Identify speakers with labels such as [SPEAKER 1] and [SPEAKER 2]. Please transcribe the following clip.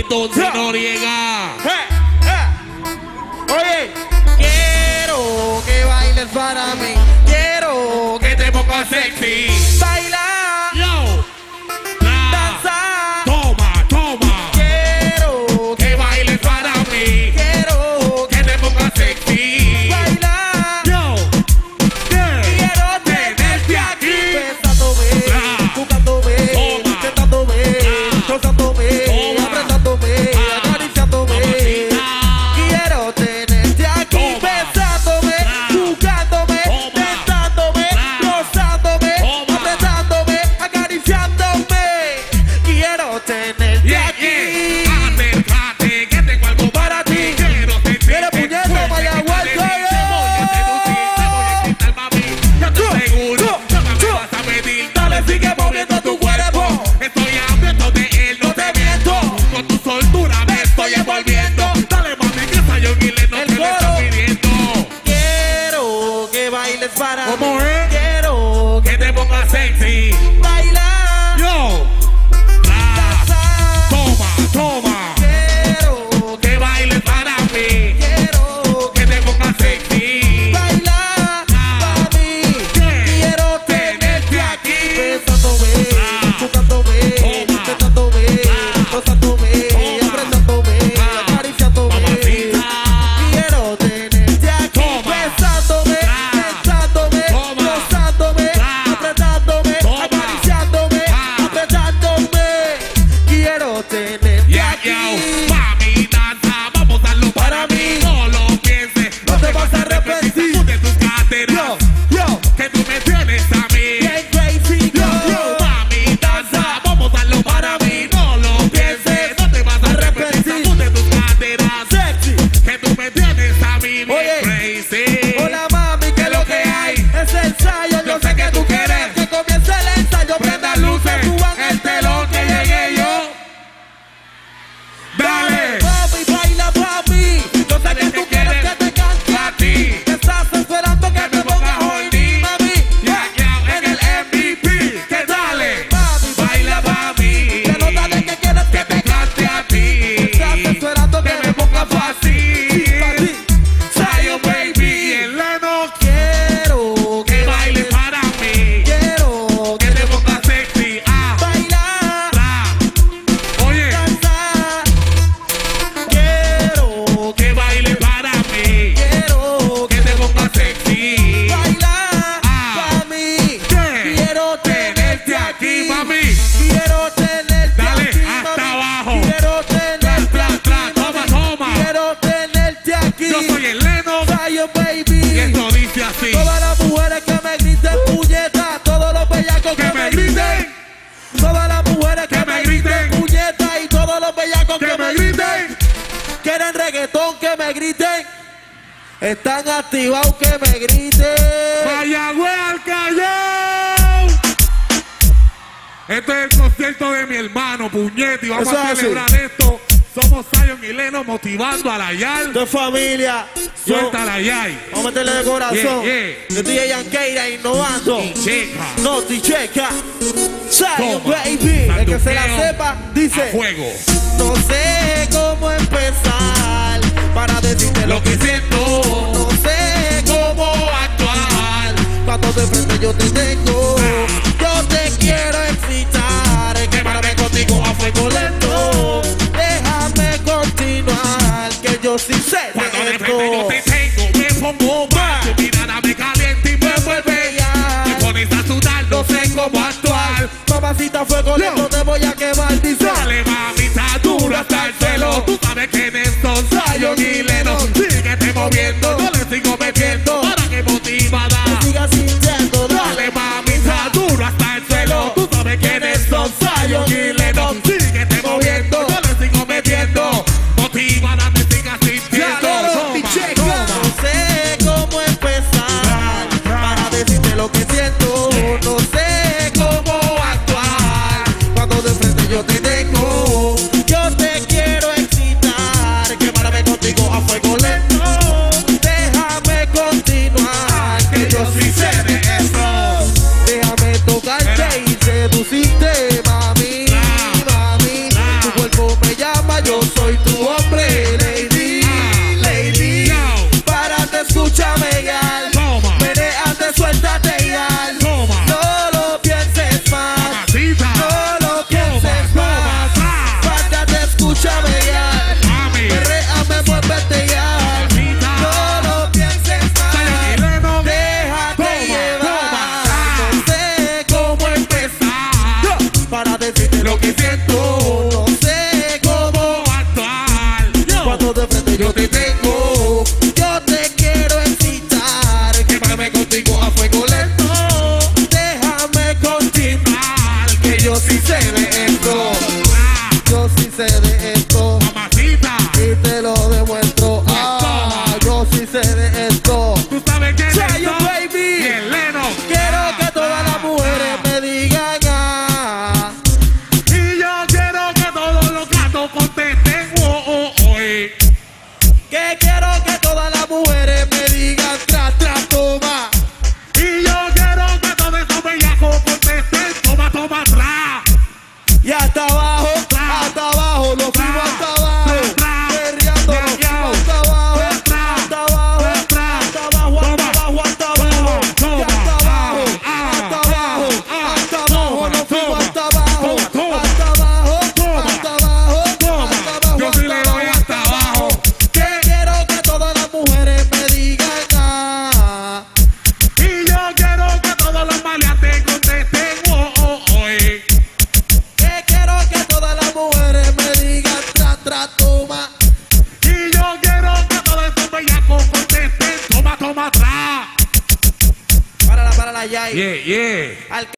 [SPEAKER 1] entonces yeah. Noriega. Hey.
[SPEAKER 2] Eh, eh. Oye, quiero que bailes para mí. Quiero que
[SPEAKER 1] te pongas sexy. estoy envolviendo. que, me
[SPEAKER 2] griten. Quieren reggaetón que me griten. Están activados que me griten.
[SPEAKER 1] Mayagüez al callao. Este es el concierto de mi hermano, puñete. Vamos
[SPEAKER 2] Eso
[SPEAKER 1] a
[SPEAKER 2] celebrar así.
[SPEAKER 1] esto somos Zion y Leno motivando a la YAL.
[SPEAKER 2] De familia.
[SPEAKER 1] Suelta la YAL.
[SPEAKER 2] Vamos a meterle de corazón.
[SPEAKER 1] Yeah, yeah.
[SPEAKER 2] Yo estoy Yankeira innovando.
[SPEAKER 1] Y checa.
[SPEAKER 2] No te checa. Zion, baby. El que se la sepa, dice. No sé cómo empezar para decirte lo,
[SPEAKER 1] que, que siento.
[SPEAKER 2] No sé cómo actuar. Cuando de frente yo te tengo.
[SPEAKER 1] Cuando de repente yo te tengo, me pongo mal. Tu mirada me calienta y me vuelve
[SPEAKER 2] ya
[SPEAKER 1] Me pones a sudar, no sé cómo actuar.
[SPEAKER 2] Mamacita fuego, no. esto te voy a quemar, dice.
[SPEAKER 1] Dale mamita, dura hasta el suelo. Tú sabes que en esto ensayo ni leno Síguete moviendo, no le sigo metiendo. que siento. No sé cómo actuar. Cuando de frente yo, te tengo. Yo te quiero excitar. Quémame contigo a fuego lento.
[SPEAKER 2] Déjame
[SPEAKER 1] continuar.
[SPEAKER 2] Que
[SPEAKER 1] yo
[SPEAKER 2] sí sé de esto. Yo sí sé de esto. Mamacita. Y te lo demuestro. Ah, yo sí sé de esto. Tú sabes que es esto. Yeah,
[SPEAKER 1] yeah.